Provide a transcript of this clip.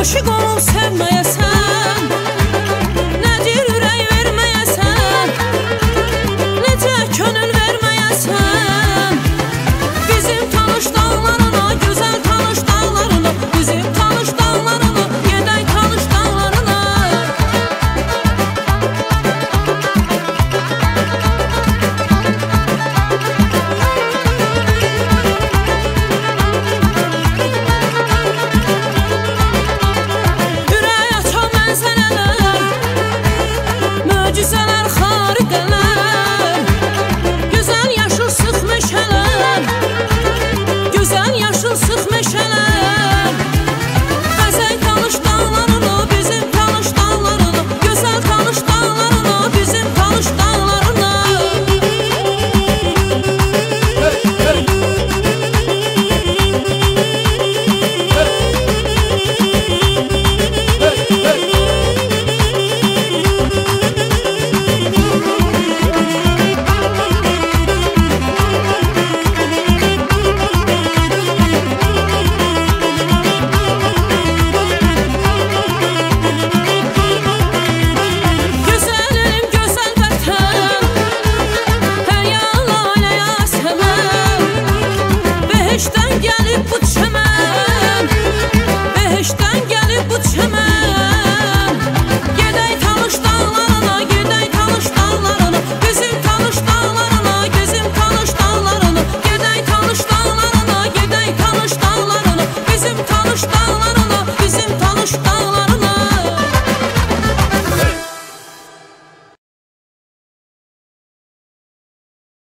aşık olum sevməyəsən Nədir ürək verməyəsən Necə könül verməyəsən Bizim tanış dağlarına, gözəl tanış dağlarına Bizim tanış dağlarına